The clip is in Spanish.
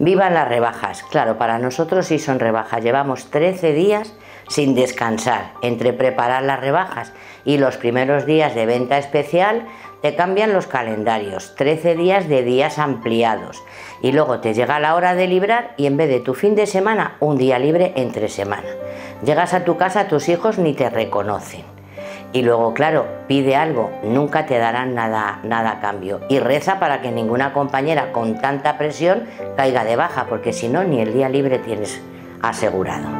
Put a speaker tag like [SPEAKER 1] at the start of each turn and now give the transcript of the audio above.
[SPEAKER 1] Vivan las rebajas. Claro, para nosotros sí son rebajas. Llevamos 13 días sin descansar entre preparar las rebajas y los primeros días de venta especial te cambian los calendarios, 13 días de días ampliados y luego te llega la hora de librar y en vez de tu fin de semana, un día libre entre semana. Llegas a tu casa, tus hijos ni te reconocen. Y luego, claro, pide algo, nunca te darán nada, nada a cambio. Y reza para que ninguna compañera con tanta presión caiga de baja, porque si no, ni el día libre tienes asegurado.